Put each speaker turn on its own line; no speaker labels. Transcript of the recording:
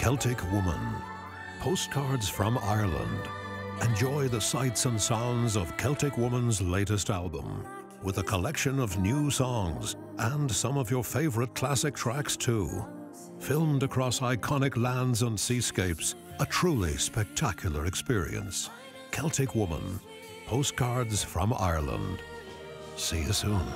Celtic Woman. Postcards from Ireland. Enjoy the sights and sounds of Celtic Woman's latest album, with a collection of new songs and some of your favorite classic tracks too. Filmed across iconic lands and seascapes, a truly spectacular experience. Celtic Woman. Postcards from Ireland. See you soon.